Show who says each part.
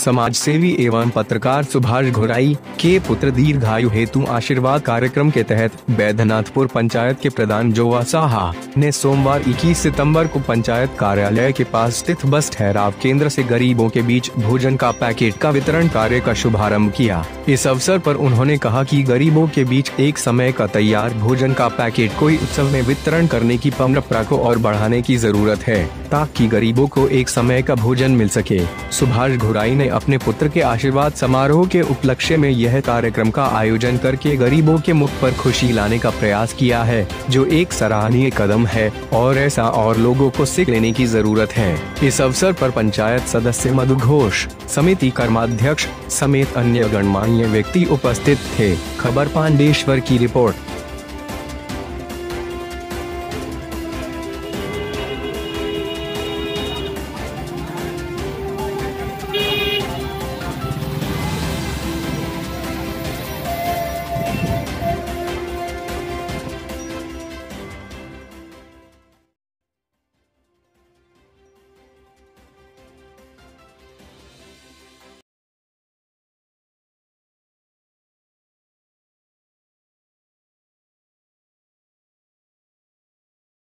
Speaker 1: समाज सेवी एवं पत्रकार सुभाष घोराई के पुत्र दीर्घायु हेतु आशीर्वाद कार्यक्रम के तहत बैद्यनाथपुर पंचायत के प्रधान जोवा साहा ने सोमवार 21 सितंबर को पंचायत कार्यालय के पास स्थित बस ठहराव केंद्र से गरीबों के बीच भोजन का पैकेट का वितरण कार्य का शुभारंभ किया। इस अवसर पर उन्होंने कहा कि गरीबों के बीच एक समय का तैयार भोजन का पैकेट कोई उत्सव में वितरण करने की परंपरा को और बढ़ाने की ज़रूरत है, ताकि गरीबों को एक समय का भोजन मिल सके। सुभाष घुराई ने अपने पुत्र के आशीर्वाद समारोह के उपलक्ष्य में यह कार्यक्रम का आयोजन करके गरीबों के मुख पर खुशी लाने का प्रयास किया है, जो एक सराहनीय कदम है और ऐसा और लोगों को सीख लेने की ज़रूरत है। इस अवसर पर पंचायत सदस्य मधु घोष, समिति कर्माध्यक्ष समेत अन्य गणमान्य व्यक्ति उपस्थित थे। खबर पांडेश्वर की रिपोर्ट।